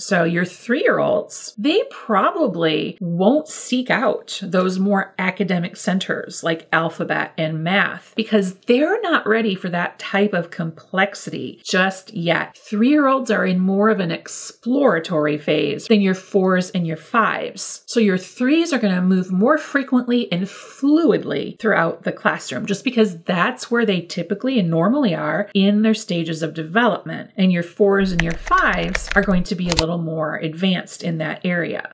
So your three year olds, they probably won't seek out those more academic centers like alphabet and math because they're not ready for that type of complexity just yet. Three year olds are in more of an exploratory phase than your fours and your fives. So your threes are going to move more frequently and fluidly throughout the classroom just because that's where they typically and normally are in their stages of development. And your fours and your fives are going to be a little more advanced in that area.